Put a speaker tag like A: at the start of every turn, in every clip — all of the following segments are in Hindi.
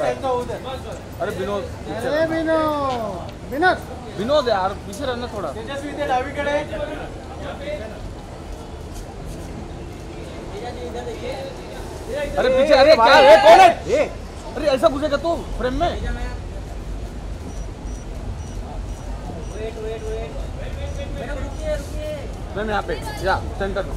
A: अरे विनोद
B: अरे विनो विनोद
A: विनोद यार पीछे रहना थोड़ा।
B: डावीकडे
A: अरे पीछे अरे क्या है? कौन है? अरे ऐसा घुसेगा तू फ्रेम में? मैम यहाँ पे या सेंटर में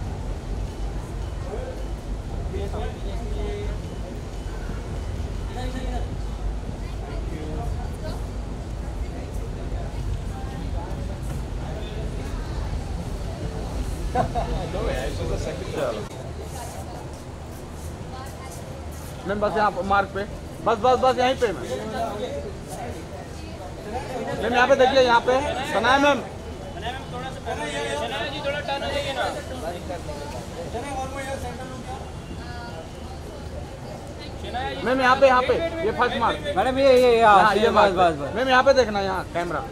A: मैम बस यहाँ मार्क पे। बस बस बस यहीं पे मैम मैम यहाँ पे देखिए यहाँ पे। बनाए मैम। मैम यहाँ पे यहाँ पे। ये फ़र्स्ट मार्क
C: मैडम ये ये ये
A: बस
C: बस बस
A: मैम यहाँ पे देखना यहाँ camera.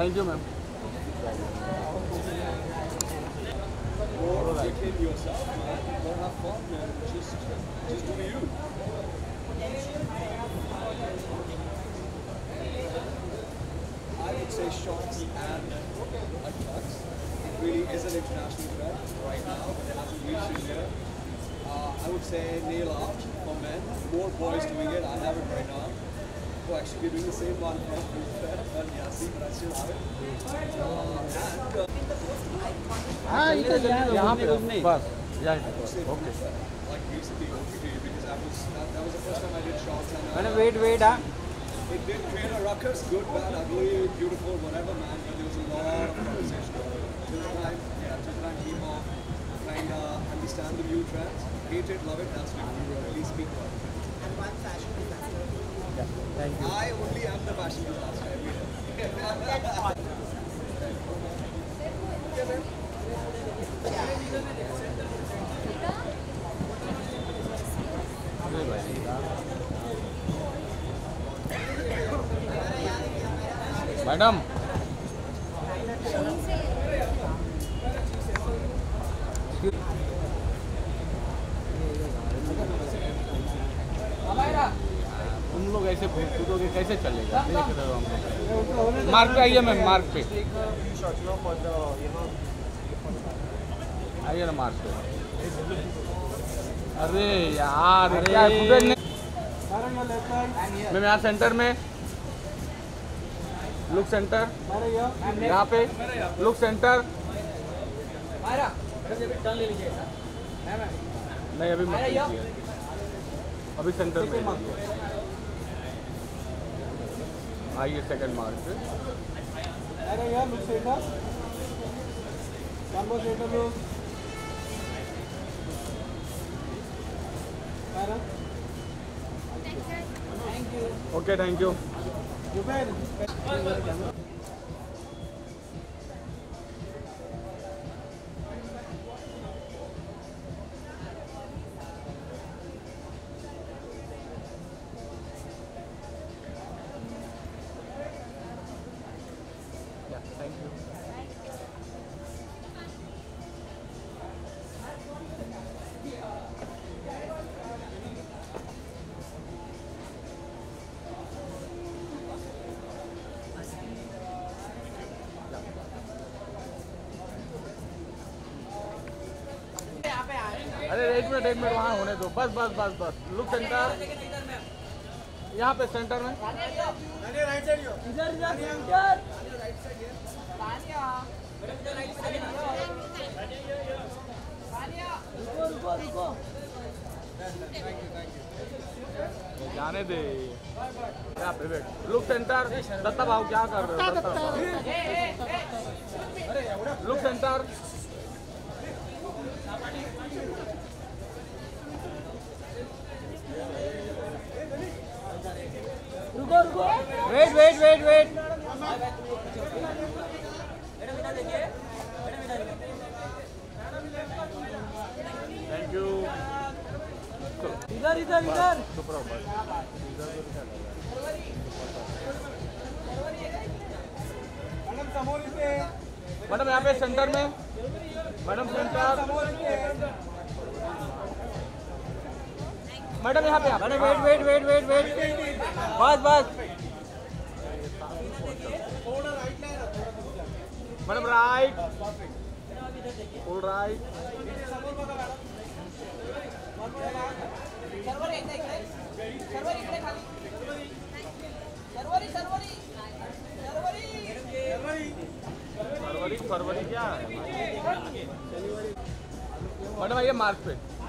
A: Thank you, ma'am. Man.
D: I would say Shorty and. It really is an international right now, here. I would say nail art for men. More boys doing it. I have it right now So actually, we're doing the same one for but yeah, see, but I still have it. Uh, and uh,
B: हा इथे
A: यहाँ पे बस यहाँ पे
D: say
A: okay
D: like recently OTT because that was that, that was the first time I did shorts and uh,
C: madam wait wait हाँ
D: It did create a ruckus, good, bad, ugly, beautiful, whatever, man. But there was a lot of conversation. Till the time, yeah, till the time came off, trying to understand the new trends. Hate it, love it, that's different. Really speak about it.
E: and one fashion disaster.
D: I only am the fashion disaster every day.
A: Madam ऐसे कूदोगे कैसे चलेगा? मार्क पे आइए मैम मार्क पे। आइए ना मार्क पे। अरे यार मैम यहाँ सेंटर में। लुक सेंटर यहाँ पे। लुक सेंटर नहीं अभी मत अभी सेंटर में। आइए सेकंड मार्क पे
B: अरे यार look setter combo centre thank
A: you okay thank
B: you
A: thank you अरे एक मिनट एक मिनट वहाँ होने दो। बस बस बस बस। लुक सेंटर यहाँ पे सेंटर में। जाने दे। लुक सेंटर दत्ता भाव क्या कर रहे हो? Datta Bhau look centre wait wait wait wait. Thank you
B: इधर इधर इधर। मैडम
A: यहाँ पे सेंटर में। Madam centre. मैडम यहाँ पे madam wait wait wait wait wait बस बस। मैडम राइट फुल राइट फरवरी क्या है? मैडम आइए मार्क पे।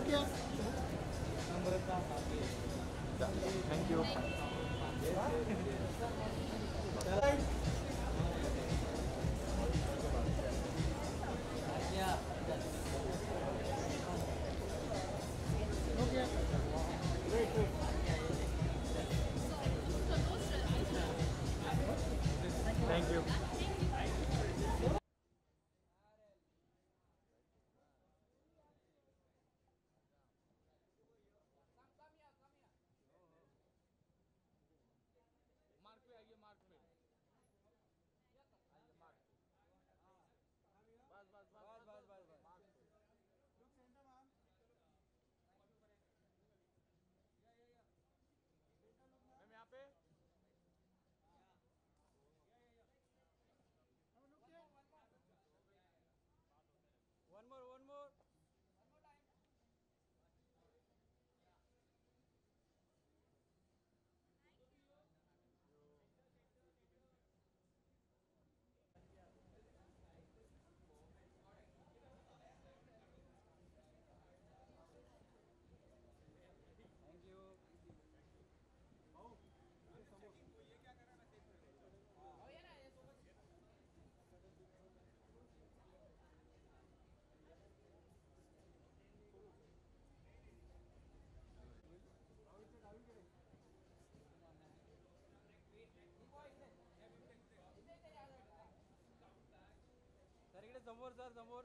A: पे या थैंक यू
B: समोर सर समोर.